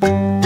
you